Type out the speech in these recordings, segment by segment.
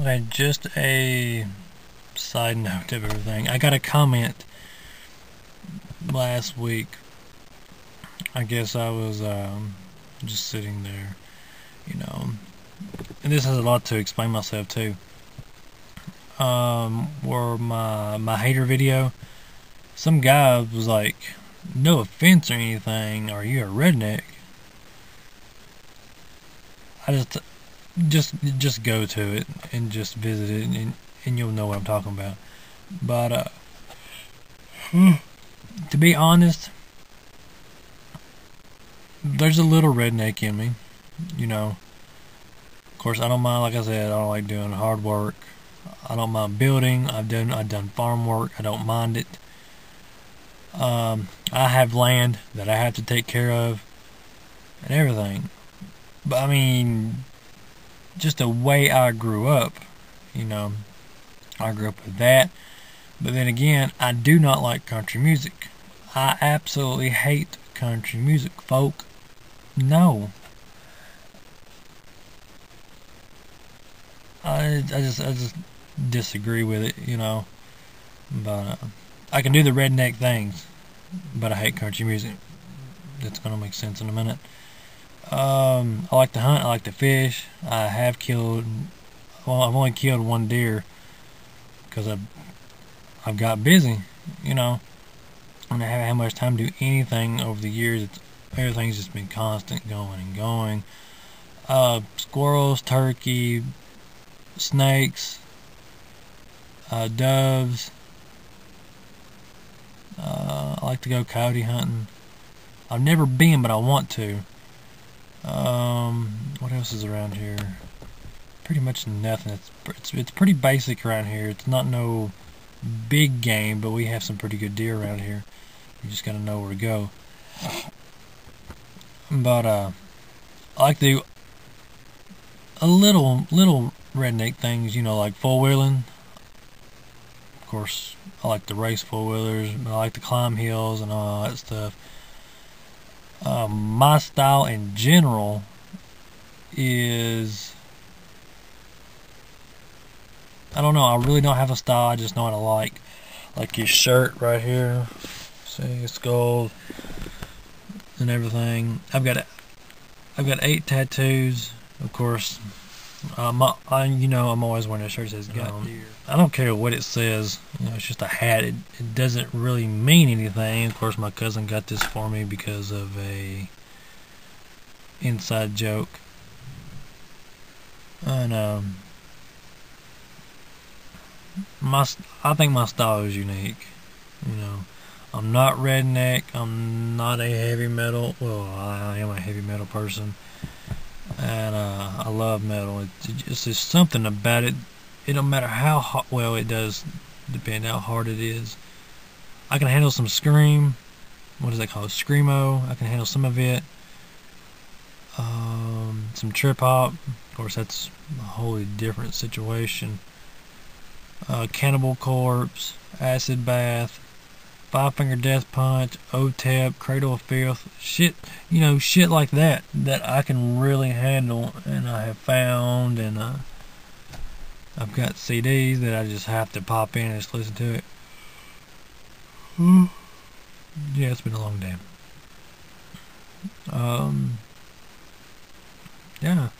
Okay, just a side note of everything. I got a comment last week. I guess I was um, just sitting there, you know. And this has a lot to explain myself too. Um, where my my hater video, some guy was like, "No offense or anything, are you a redneck?" I just just just go to it and just visit it and, and you'll know what I'm talking about. But uh, to be honest, there's a little redneck in me, you know. Of course, I don't mind. Like I said, I don't like doing hard work. I don't mind building. I've done I've done farm work. I don't mind it. Um, I have land that I have to take care of and everything. But I mean, just the way I grew up, you know, I grew up with that. But then again, I do not like country music. I absolutely hate country music, folk. No. I, I just I just disagree with it, you know. But uh, I can do the redneck things, but I hate country music. That's gonna make sense in a minute. Um, I like to hunt. I like to fish. I have killed. Well, I've only killed one deer because I've I've got busy, you know, and I haven't had much time to do anything over the years. It's, everything's just been constant, going and going. Uh, squirrels, turkey, snakes, uh, doves. Uh, I like to go coyote hunting. I've never been, but I want to. Um, what else is around here? Pretty much nothing. It's, it's it's pretty basic around here. It's not no big game, but we have some pretty good deer around here. You just gotta know where to go. But uh, I like do a little little redneck things, you know, like four wheeling. Of course, I like to race four wheelers. I like to climb hills and all that stuff. Um, my style in general is I don't know. I really don't have a style. I just know what I like. Like your shirt right here. See, it's gold and everything. I've got I've got eight tattoos. Of course, um, I, you know I'm always wearing a shirt that says "Got um, I don't care what it says. You know, it's just a hat. It, it doesn't really mean anything. Of course, my cousin got this for me because of a inside joke. And um, my I think my style is unique. You know, I'm not redneck. I'm not a heavy metal. Well, I am a heavy metal person, and uh, I love metal. It's just something about it. It don't matter how hot. Well, it does depend how hard it is. I can handle some scream. What is that called? Screamo. I can handle some of it. Um, some trip hop. Of course, that's a wholly different situation uh, Cannibal Corpse, Acid Bath, Five Finger Death Punch, OTEP, Cradle of Filth, shit, you know, shit like that that I can really handle and I have found and uh, I've got CDs that I just have to pop in and just listen to it. Yeah, it's been a long day. Um, yeah.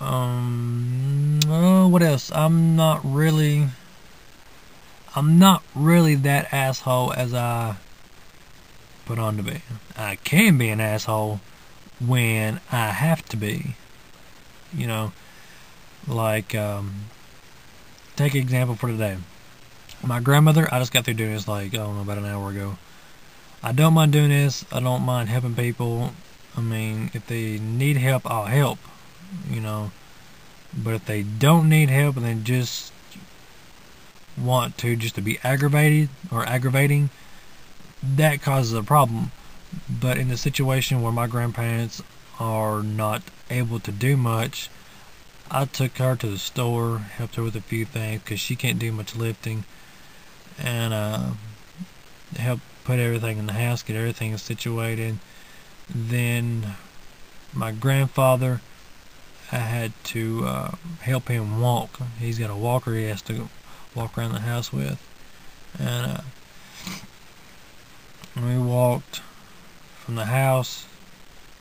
Um, oh, what else? I'm not really. I'm not really that asshole as I put on to be. I can be an asshole when I have to be. You know, like, um, take an example for today. My grandmother, I just got through doing this like, I don't know, about an hour ago. I don't mind doing this. I don't mind helping people. I mean, if they need help, I'll help you know. But if they don't need help and they just want to just to be aggravated or aggravating, that causes a problem. But in the situation where my grandparents are not able to do much, I took her to the store, helped her with a few things because she can't do much lifting, and uh, helped put everything in the house, get everything situated. Then my grandfather I had to uh, help him walk. He's got a walker he has to walk around the house with, and uh, we walked from the house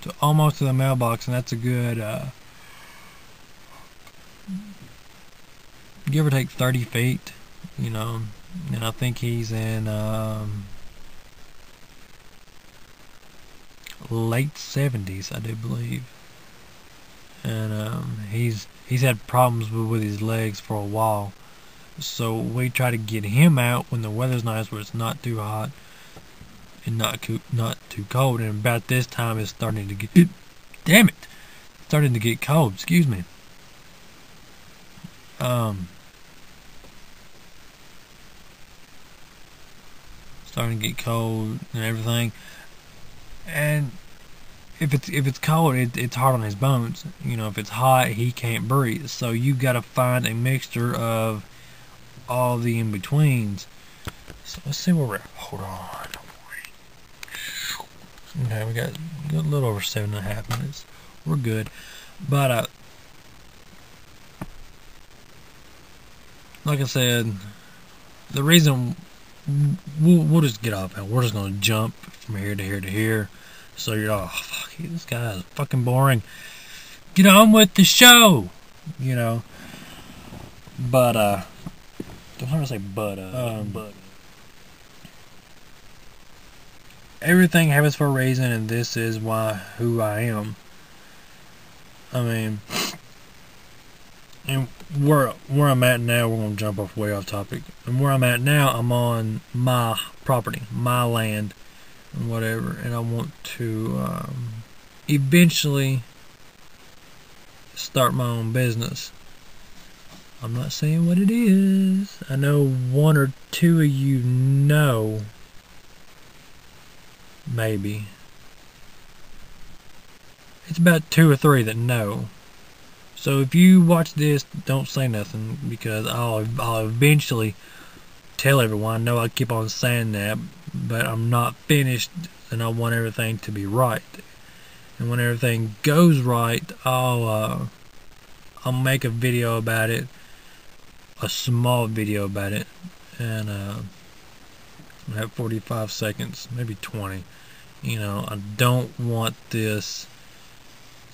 to almost to the mailbox, and that's a good uh, give or take 30 feet, you know. And I think he's in um, late 70s, I do believe. And um, he's he's had problems with, with his legs for a while. So we try to get him out when the weather's nice, where it's not too hot and not co- not too cold. And about this time, it's starting to get. Damn it! starting to get cold. Excuse me. Um. Starting to get cold and everything, and if it's if it's cold, it, it's hard on his bones. You know, if it's hot, he can't breathe. So you got to find a mixture of all the in betweens. So let's see where we're. At. Hold on. Okay, we got a little over seven and a half minutes. We're good, but uh, like I said, the reason we'll, we'll just get off and we're just gonna jump from here to here to here. So you're oh fuck, this guy is fucking boring. Get on with the show, you know. But uh, don't ever say but uh, um, but. Everything happens for a reason, and this is why who I am. I mean, and where where I'm at now, we're gonna jump off way off topic. And where I'm at now, I'm on my property, my land, and whatever. And I want to um, eventually start my own business. I'm not saying what it is. I know one or two of you know. Maybe. It's about two or three that know. So if you watch this, don't say nothing because I'll I'll eventually tell everyone. I know I keep on saying that, but I'm not finished, and I want everything to be right. And when everything goes right, I'll uh, I'll make a video about it, a small video about it, and uh, I have 45 seconds, maybe 20. You know, I don't want this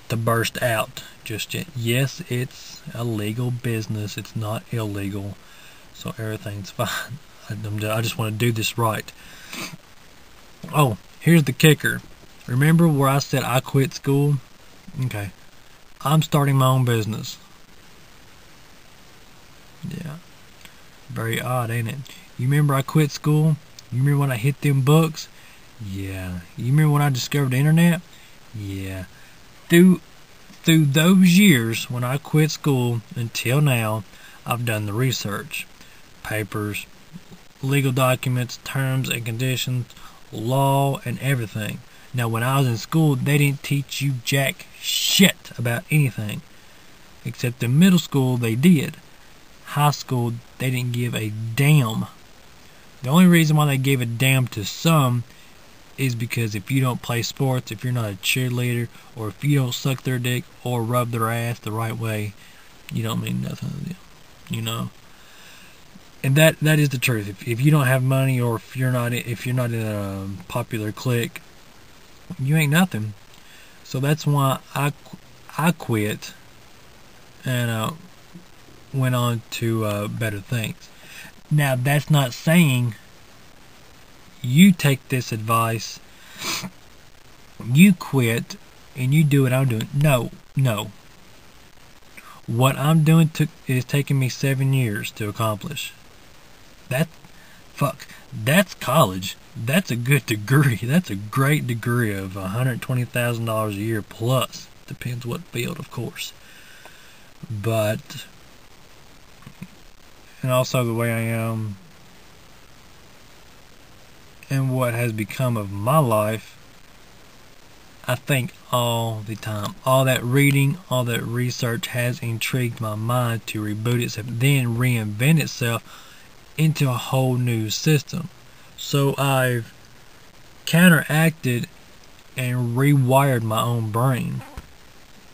to burst out just yet. Yes, it's a legal business. It's not illegal. So everything's fine. I just want to do this right. Oh, here's the kicker. Remember where I said I quit school? Okay. I'm starting my own business. Yeah. Very odd, ain't it? You remember I quit school? You remember when I hit them books? Yeah. You remember when I discovered the internet? Yeah through through those years when I quit school until now, I've done the research, papers, legal documents, terms and conditions, law, and everything. Now, when I was in school, they didn't teach you jack shit about anything. Except in middle school, they did. High school, they didn't give a damn. The only reason why they gave a damn to some is because if you don't play sports, if you're not a cheerleader, or if you don't suck their dick or rub their ass the right way, you don't mean nothing to them. You know. And that that is the truth. If if you don't have money, or if you're not if you're not in a popular clique, you ain't nothing. So that's why I I quit, and uh, went on to uh, better things. Now that's not saying you take this advice, you quit, and you do what I'm doing. No, no. What I'm doing to, is taking me seven years to accomplish. That, fuck, that's college. That's a good degree. That's a great degree of $120,000 a year plus. Depends what field, of course. But, and also the way I am and what has become of my life, I think all the time. All that reading, all that research has intrigued my mind to reboot itself, then reinvent itself into a whole new system. So I've counteracted and rewired my own brain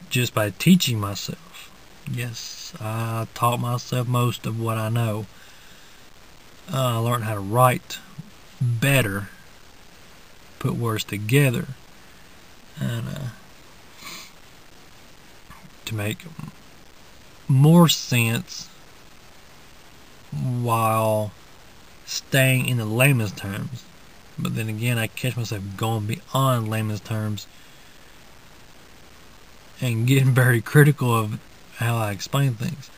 just by teaching myself. Yes, I taught myself most of what I know. Uh, I learned how to write better, put words together, and uh, to make more sense while staying in the layman's terms. But then again, I catch myself going beyond layman's terms and getting very critical of how I explain things.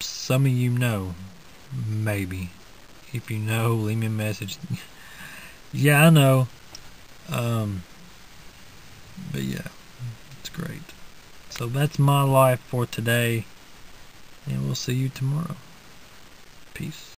Some of you know, maybe. If you know, leave me a message. yeah, I know. Um, but yeah, it's great. So that's my life for today, and we'll see you tomorrow. Peace.